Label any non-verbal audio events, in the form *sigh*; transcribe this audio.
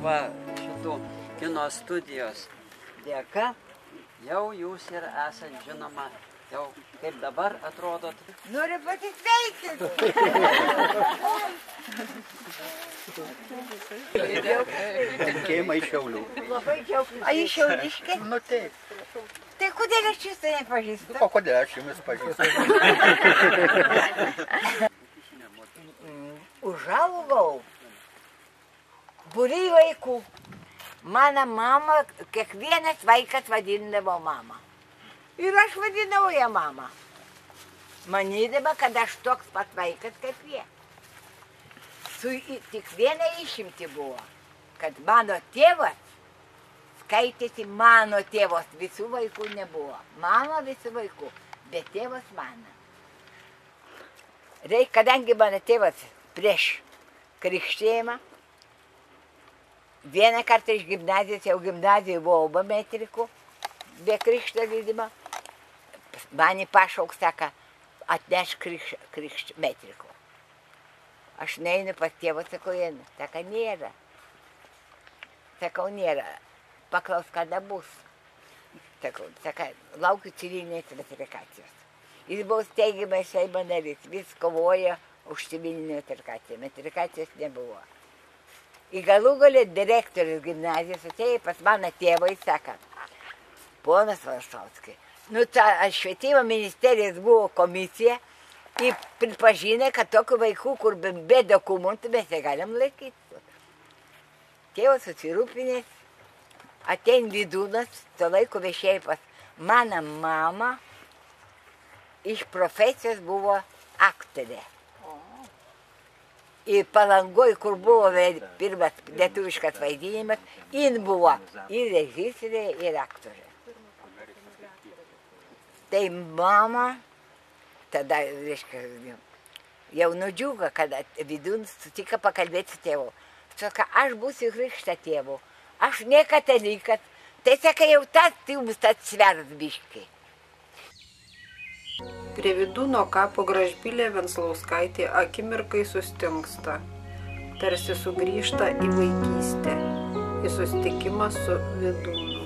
va šitų kino studijos dėka jau jūs ir esat žinoma, jau kaip dabar atrodot. Noriu pasisveikinti. Linkėjimai iš Šiaulių. Labai džiaugiuosi. A iš Šiauliškė? Nu taip. Tai kodėl aš jūsų nepažįstu? O kodėl aš jumis pažįstu? *laughs* Užaugau. Būry vaikų. Mano mama, kiekvienas vaikas vadindavo mamą. Ir aš vadinau ją mamą. Manydama, kad aš toks pat vaikas kaip jie. Su, tik viena išimti buvo, kad mano tėvas skaitėsi mano tėvos, visų vaikų nebuvo. Mano visų vaikų, bet tėvas mano. Reik, kadangi mano tėvas prieš krikštėjimą, vieną kartą iš gimnazijos, jau gimnazijoje buvau be metrikų, be krikšto lydimo, mane pašauk, sako, atneš krikš, krikšt metrikų. Aš neinu pas tėvą, sakau, einu. Sako, nėra. Sakau, nėra. Paklaus, kada bus. Sakau, sako, laukiu civilinės metrikacijos. Jis buvo steigiamas Seimo narys, vis kovojo už civilinę metrikaciją. Metrikacijos nebuvo. Į galų galę direktorius gimnazijos atėjo pas mano tėvą ir sako, ponas Vasauskai, nu ta švietimo ministerijos buvo komisija ir pripažinė, kad tokių vaikų, kur be dokumentų mes negalim laikyti. Tėvas susirūpinęs, atein vidūnas, tuo laiku viešėjai pas mano mamą, iš profesijos buvo aktorė. Ir palangoj, kur buvo pirmas lietuviškas vaidinimas, jin buvo ir režisierė, ir aktorė. Tai mama, tada, reiškia, jau nudžiugo, kad vidun sutiko pakalbėti su tėvu. Sako, aš būsiu krikštą tėvu, aš ne katalikas. Tai sakai, jau tas jums tas svers biški. Prie vidūno kapo gražbylė Venslauskaitė akimirkai sustingsta, tarsi sugrįžta į vaikystę, į susitikimą su vidūnu.